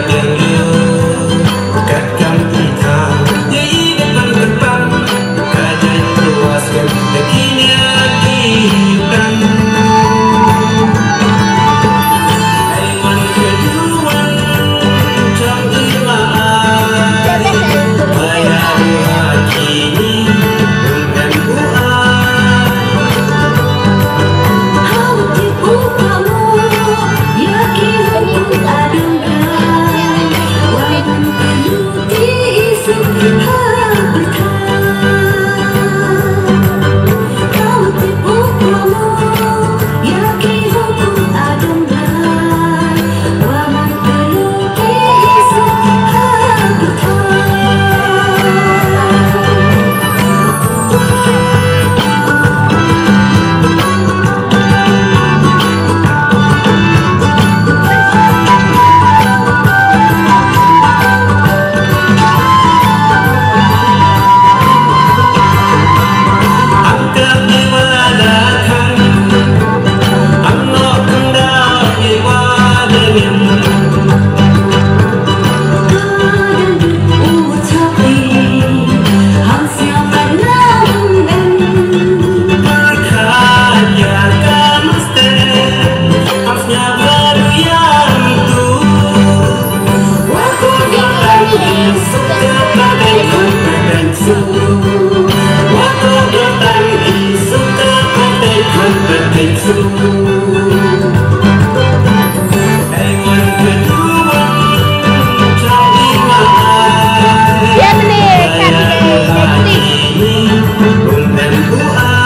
Amen. Oh. 不爱。